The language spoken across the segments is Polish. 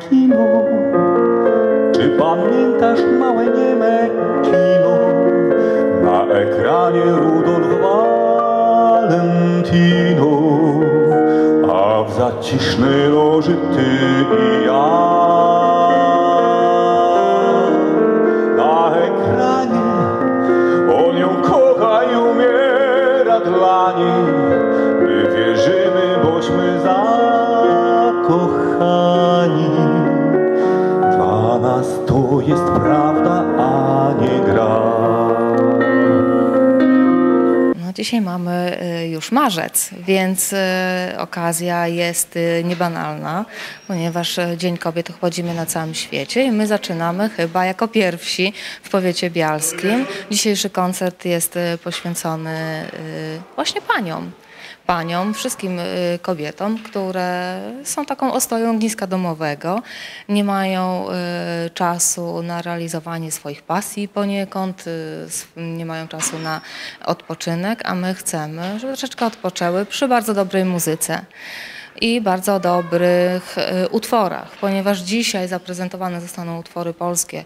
kino? Czy pamiętasz małe nieme kino? Na ekranie Rudolf Valentino, a w zacisznej loży ty i to jest prawda, a nie gra. No, dzisiaj mamy y, już marzec, więc y, okazja jest y, niebanalna, ponieważ Dzień Kobiet obchodzimy na całym świecie i my zaczynamy chyba jako pierwsi w powiecie bialskim. Dzisiejszy koncert jest poświęcony właśnie paniom. Paniom, wszystkim y, kobietom, które są taką ostoją ogniska domowego, nie mają y, czasu na realizowanie swoich pasji poniekąd, y, nie mają czasu na odpoczynek, a my chcemy, żeby troszeczkę odpoczęły przy bardzo dobrej muzyce i bardzo dobrych utworach, ponieważ dzisiaj zaprezentowane zostaną utwory polskie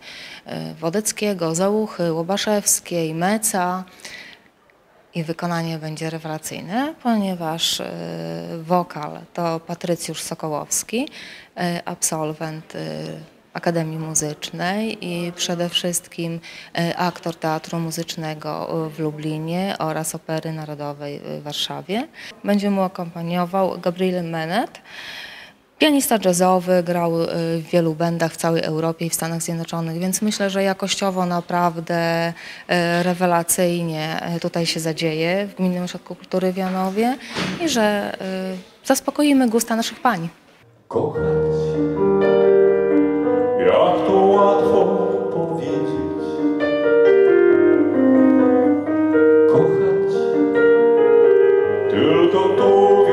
Wodeckiego, Załuchy, Łobaszewskiej, Meca. I wykonanie będzie rewelacyjne, ponieważ y, wokal to Patrycjusz Sokołowski, y, absolwent y, Akademii Muzycznej i przede wszystkim aktor Teatru Muzycznego w Lublinie oraz Opery Narodowej w Warszawie. Będzie mu akompaniował Gabriel Menet. Pianista jazzowy, grał y, w wielu bandach w całej Europie i w Stanach Zjednoczonych, więc myślę, że jakościowo naprawdę y, rewelacyjnie y, tutaj się zadzieje w Gminnym Ośrodku Kultury w Janowie i że zaspokoimy gusta naszych pań. kochać. Jak to łatwo powiedzieć. Kochać. Tylko to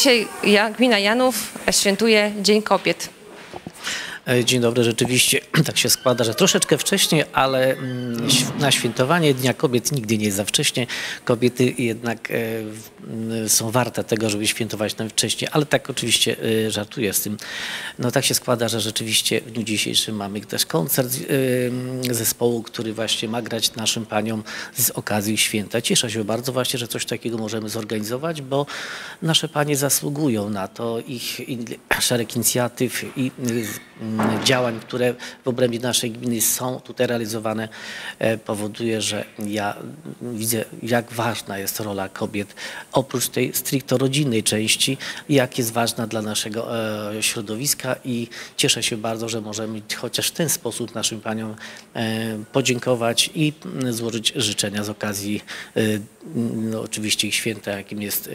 Dzisiaj ja, gmina Janów świętuje Dzień Kobiet. E, Dzień dobry, rzeczywiście tak się składa, że troszeczkę wcześniej, ale mm, na świętowanie Dnia Kobiet nigdy nie jest za wcześnie. Kobiety jednak e, w- m, są warte tego, żeby świętować nawet wcześniej, ale tak oczywiście e, żartuję z tym. No tak się składa, że rzeczywiście w dniu dzisiejszym mamy też koncert e, zespołu, który właśnie ma grać naszym paniom z okazji święta. Cieszę się bardzo właśnie, że coś takiego możemy zorganizować, bo nasze panie zasługują na to. Ich szereg inicjatyw i mm, działań, które w obrębie naszej gminy są tutaj realizowane, e, powoduje, że ja widzę, jak ważna jest rola kobiet, oprócz tej stricte rodzinnej części, jak jest ważna dla naszego e, środowiska i cieszę się bardzo, że możemy chociaż w ten sposób naszym paniom e, podziękować i złożyć życzenia z okazji no, oczywiście ich święta, jakim jest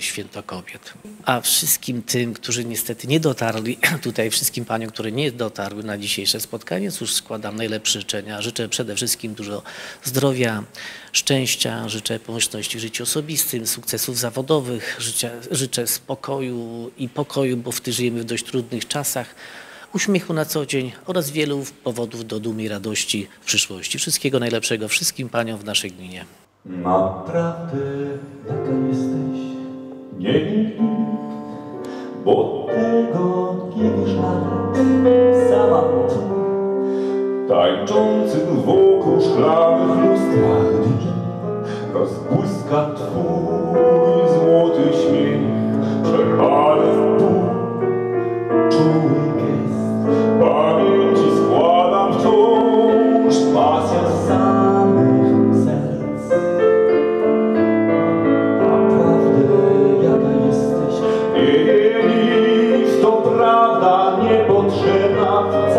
Święto Kobiet. A wszystkim tym, którzy niestety nie dotarli, tutaj wszystkim paniom, które nie dotarły na dzisiejsze spotkanie, cóż składam najlepsze życzenia. Życzę przede wszystkim dużo zdrowia, szczęścia, życzę pomyślności w życiu osobistym, sukcesów zawodowych, życzę, życzę spokoju i pokoju, bo w tym żyjemy w dość trudnych czasach uśmiechu na co dzień oraz wielu powodów do dumy i radości w przyszłości. Wszystkiego najlepszego wszystkim paniom w naszej gminie. Naprawdę jaka jesteś, nie bo tego Gegenschlag Sabbat. Tańczący w wokół szklanych lustrach dni rozbłyska twój Oh.